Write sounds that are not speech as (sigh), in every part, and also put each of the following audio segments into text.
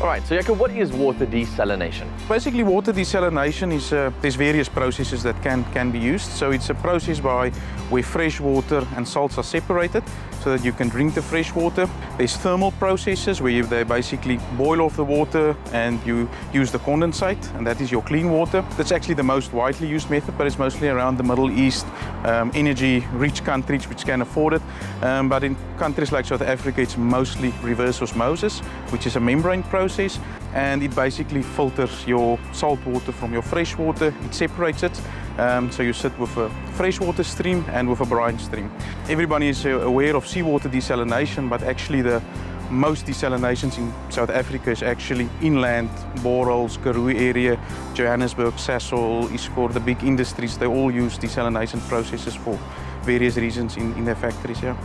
All right, so Jacob, what is water desalination? Basically, water desalination is uh, there's various processes that can can be used. So it's a process by where fresh water and salts are separated, so that you can drink the fresh water. There's thermal processes where you, they basically boil off the water and you use the condensate, and that is your clean water. That's actually the most widely used method, but it's mostly around the Middle East, um, energy-rich countries which can afford it. Um, but in countries like South Africa, it's mostly reverse osmosis, which is a membrane process, and it basically filters your salt water from your fresh water. It separates it, um, so you sit with a freshwater stream and with a brine stream. Everybody is uh, aware of seawater desalination, but actually the most desalinations in South Africa is actually inland, Boreals, Karoo area, Johannesburg, Sasol, Iscor, the big industries, they all use desalination processes for various reasons in, in their factories, yeah.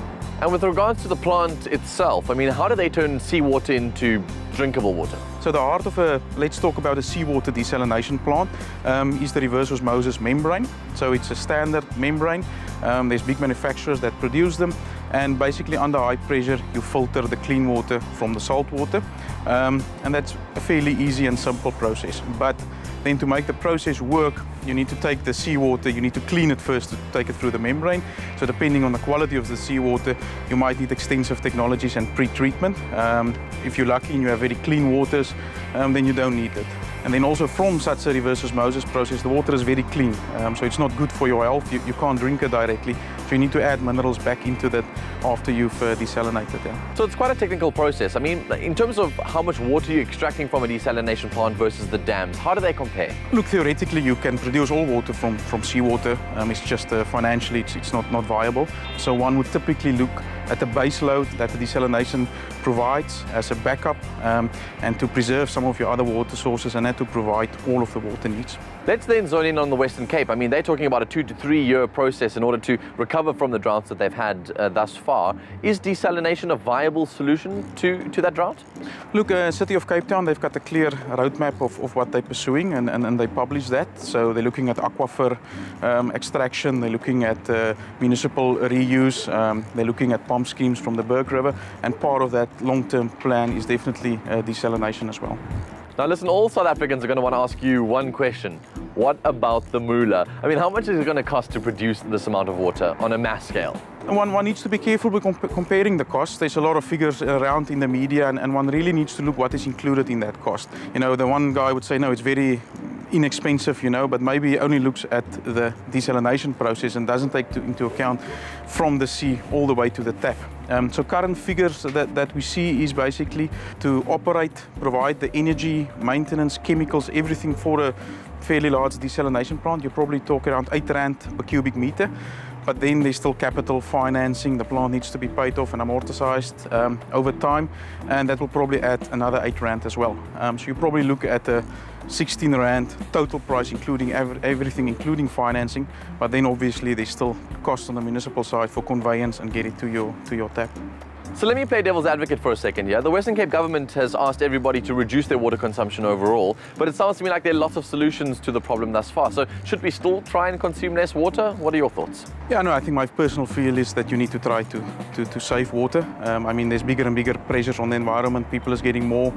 And with regards to the plant itself, I mean, how do they turn seawater into drinkable water? So the heart of a, let's talk about a seawater desalination plant, um, is the reverse osmosis membrane. So it's a standard membrane. Um, there's big manufacturers that produce them. And basically under high pressure, you filter the clean water from the salt water. Um, and that's a fairly easy and simple process. But then to make the process work, you need to take the seawater, you need to clean it first to take it through the membrane. So depending on the quality of the seawater, you might need extensive technologies and pre-treatment. Um, if you're lucky and you have very clean waters, um, then you don't need it. And then also from such a reverse osmosis process, the water is very clean. Um, so it's not good for your health. You, you, can't drink it directly. So you need to add minerals back into that after you've uh, desalinated them. So it's quite a technical process. I mean, in terms of how much water you're extracting from a desalination plant versus the dams, how do they compare? Look, theoretically, you can produce all water from, from seawater. Um, it's just uh, financially, it's, it's not, not viable. So one would typically look at the base load that the desalination provides as a backup um, and to preserve some of your other water sources and then to provide all of the water needs. Let's then zone in on the Western Cape. I mean, they're talking about a two to three year process in order to recover from the droughts that they've had uh, thus far. Is desalination a viable solution to, to that drought? Look, uh, City of Cape Town, they've got a clear roadmap of, of what they're pursuing and, and, and, they publish that. So they're looking at aquifer um, extraction, they're looking at uh, municipal reuse, um, they're looking at pump schemes from the Berg River, and part of that long-term plan is definitely uh, desalination as well. Now listen, all South Africans are going to want to ask you one question. What about the moolah? I mean, how much is it going to cost to produce this amount of water on a mass scale? One, one needs to be careful with comp comparing the costs. There's a lot of figures around in the media and, and one really needs to look what is included in that cost. You know, the one guy would say, no, it's very inexpensive, you know, but maybe only looks at the desalination process and doesn't take to, into account from the sea all the way to the tap. Um, so current figures that, that we see is basically to operate, provide the energy, maintenance, chemicals, everything for a fairly large desalination plant. You probably talk around 8 rand per cubic meter but then there's still capital financing. The plant needs to be paid off and amortized um, over time, and that will probably add another 8 rand as well. Um, so you probably look at a 16 rand total price, including ev everything, including financing, but then obviously there's still cost on the municipal side for conveyance and get it to your, to your tap. So let me play devil's advocate for a second here. The Western Cape government has asked everybody to reduce their water consumption overall, but it sounds to me like there are lots of solutions to the problem thus far. So should we still try and consume less water? What are your thoughts? Yeah, no, I think my personal feel is that you need to try to, to, to save water. Um, I mean, there's bigger and bigger pressures on the environment. People is getting more.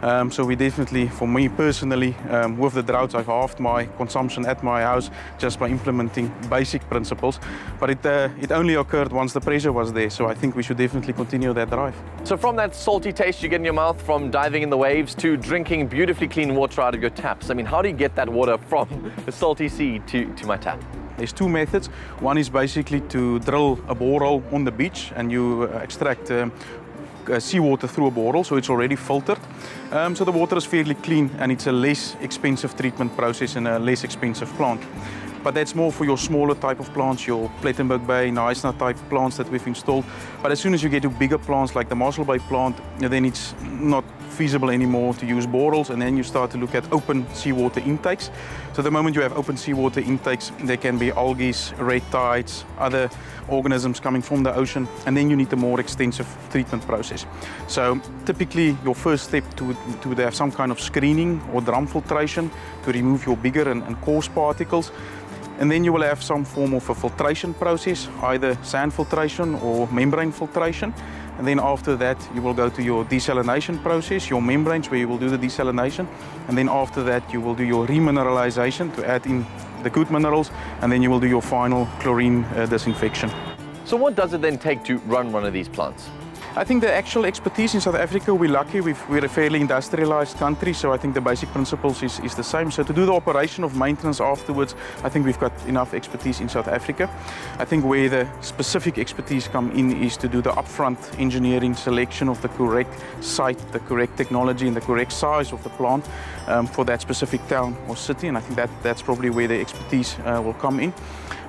Um, so we definitely, for me personally, um, with the droughts, I've halved my consumption at my house just by implementing basic principles. But it, uh, it only occurred once the pressure was there. So I think we should definitely continue continue their. So from that salty taste you get in your mouth from diving in the waves to drinking beautifully clean water out of your taps, I mean, how do you get that water from (laughs) the salty sea to, to my tap? There's two methods. One is basically to drill a borehole on the beach and you uh, extract um, uh, seawater through a borehole, so it's already filtered. Um, so the water is fairly clean and it's a less expensive treatment process and a less expensive plant but that's more for your smaller type of plants, your Plettenberg Bay, Knysna type plants that we've installed. But as soon as you get to bigger plants like the Mossel Bay plant, then it's not feasible anymore to use boreholes and then you start to look at open seawater intakes. So the moment you have open seawater intakes, there can be algae, red tides, other organisms coming from the ocean, and then you need a more extensive treatment process. So typically your first step to, to have some kind of screening or drum filtration to remove your bigger and, and coarse particles. And then you will have some form of a filtration process, either sand filtration or membrane filtration. And then after that, you will go to your desalination process, your membranes where you will do the desalination. And then after that, you will do your remineralization to add in the good minerals. And then you will do your final chlorine uh, disinfection. So what does it then take to run one of these plants? I think the actual expertise in South Africa, we're lucky. we are a fairly industrialized country, so I think the basic principles is, is the same. So to do the operation of maintenance afterwards, I think we've got enough expertise in South Africa. I think where the specific expertise come in is to do the upfront engineering selection of the correct site, the correct technology and the correct size of the plant um, for that specific town or city. And I think that, that's probably where the expertise uh, will come in.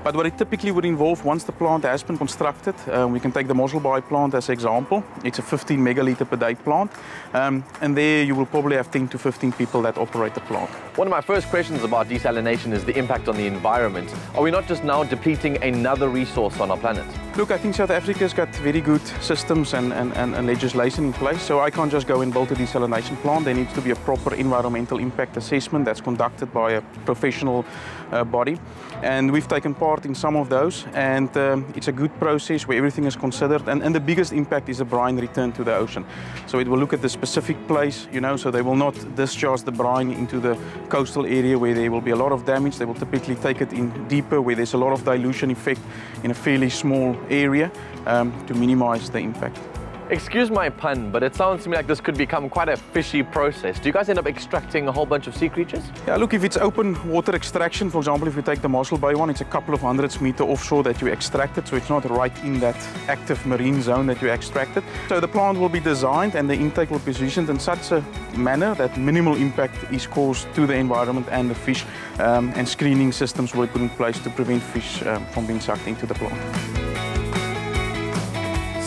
But what it typically would involve once the plant has been constructed, um, we can take the Mosselbaai plant as an example. It's a 15 megaliter per day plant. Um, and there you will probably have 10 to 15 people that operate the plant. One of my first questions about desalination is the impact on the environment. Are we not just now depleting another resource on our planet? Look, I think South Africa's got very good systems and, and, and, and, legislation in place, so I can't just go and build a desalination plant. There needs to be a proper environmental impact assessment that's conducted by a professional uh, body. And we've taken part in some of those, and um, it's a good process where everything is considered. And, and the biggest impact is the brine return to the ocean. So it will look at the specific place, you know, so they will not discharge the brine into the coastal area where there will be a lot of damage. They will typically take it in deeper where there's a lot of dilution effect in a fairly small area um, to minimize the impact. Excuse my pun, but it sounds to me like this could become quite a fishy process. Do you guys end up extracting a whole bunch of sea creatures? Yeah, look, if it's open water extraction, for example, if we take the Mosselbaai one, it's a couple of hundreds meter offshore that you extract it, so it's not right in that active marine zone that you extract it. So the plant will be designed and the intake will be positioned in such a manner that minimal impact is caused to the environment and the fish, um, and screening systems will be put in place to prevent fish um, from being sucked into the plant.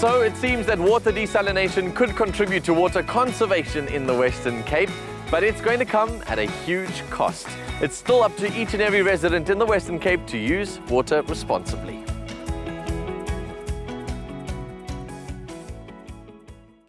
So it seems that water desalination could contribute to water conservation in the Western Cape, but it's going to come at a huge cost. It's still up to each and every resident in the Western Cape to use water responsibly.